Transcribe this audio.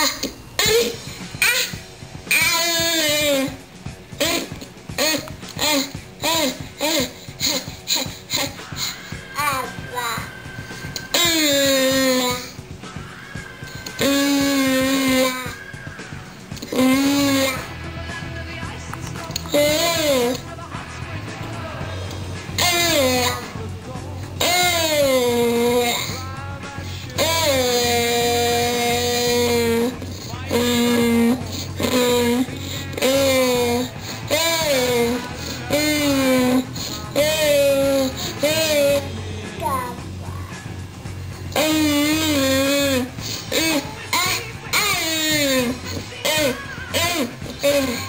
ah, Mm.